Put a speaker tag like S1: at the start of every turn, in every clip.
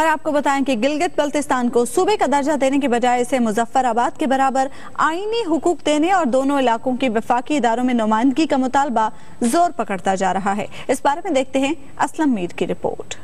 S1: और आपको बताएँ कि गिलगित बल्तिस्तान को सूबे का दर्जा देने के बजाय इसे मुजफ्फराबाद के बराबर आईनी हुकूक देने और दोनों इलाकों के विफाकी इदारों में नुमाइंदगी का मुतालबा ज़ोर पकड़ता जा रहा है। इस बारे में देखते हैं असलम मीर की रिपोर्ट।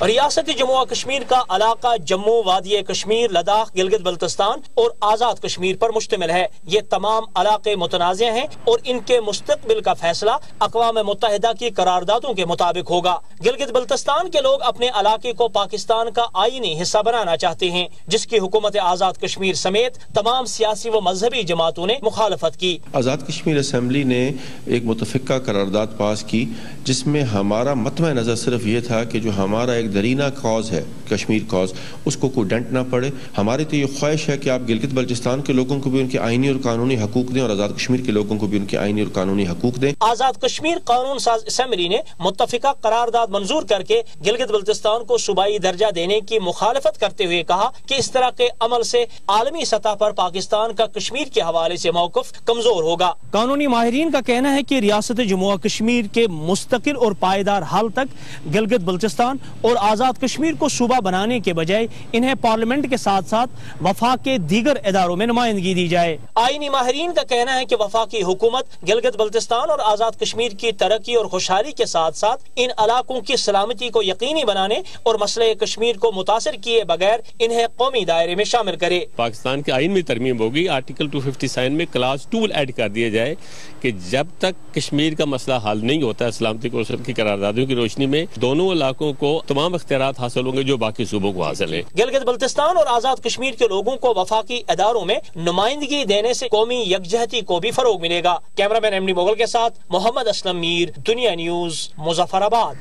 S2: रियासती जम्मू और कश्मीर का इलाका जम्मू, वादी कश्मीर, लद्दाख, गिलगित बल्तिस्तान और आज़ाद कश्मीर पर मुश्तमिल है। ये तमाम इलाके मुतनाज़ हैं और इनके मुस्तबिल का फैसला अकवा मुतहदा की करारदादों के मुताबिक होगा। गिलगित बल्तिस्तान के लोग अपने इलाके को पाकिस्तान का आईनी हिस्सा बनाना चाहते हैं, जिसकी हुकूमत आज़ाद कश्मीर समेत तमाम सियासी व मजहबी जमातों ने मुखालफत की।
S3: आज़ाद कश्मीर असम्बली ने एक मुतफ़ा करारदाद पास की, जिसमें हमारा मतम नज़र सिर्फ़ ये था कि जो हमारा एक दरीना कॉज है कश्मीर कॉज उसको कोई डेंट ना पड़े। हमारी तो ये ख्वाहिश है कि आप गिलगित बल्चिस्तान के लोगों को भी उनके आईनी और कानूनी हकूक दें और आज़ाद कश्मीर के लोगों को भी उनके आईनी और कानूनी हकूक दें।
S2: आज़ाद कश्मीर कानून साज असम्बली ने मुतफ़ा करारदाद मंजूर करके गिलगित बल्तिस्तान को सूबाई दर्जा देने की मुखालफत करते हुए कहा की इस तरह के अमल ऐसी आलमी सतह पर पाकिस्तान का कश्मीर के हवाले ऐसी मौकफ कमज़ोर होगा। कानूनी माहरीन का कहना है की रियासत जम्मू कश्मीर के मुस्तकिल और पायदार हाल तक गिलगित बल्चिस्तान और आज़ाद कश्मीर को सूबा बनाने के बजाय इन्हें पार्लियामेंट के साथ साथ वफा के दीगर इदारों में नुमाइंदगी दी जाए। आईनी माहरीन का कहना है की वफा की हुकूमत गिलगित बल्तिस्तान और आज़ाद कश्मीर की तरक्की और खुशहाली के साथ साथ इन इलाकों की सलामती को यकीनी बनाने और मसले कश्मीर को मुतासर किए बगैर इन्हें कौमी दायरे में शामिल करे।
S4: पाकिस्तान के आइन में तरमीम होगी। आर्टिकल टू फिफ्टी साइन में क्लास टू एड कर दिया जाए की जब तक कश्मीर का मसला हल नहीं होता है सलामती कौशल की करारदादियों की रोशनी में दोनों इलाकों को तमाम अख्तियार हासिल होंगे जो बाकी सूबों को हासिल है।
S2: गिलगित बल्तिस्तान और आज़ाद कश्मीर के लोगों को वफाकी इदारों में नुमाइंदगी देने ऐसी कौमी यकजहती को भी फरोग मिलेगा। Camera man M D Mogal के साथ मोहम्मद असलम मीर, दुनिया न्यूज़, मुजफ्फराबाद।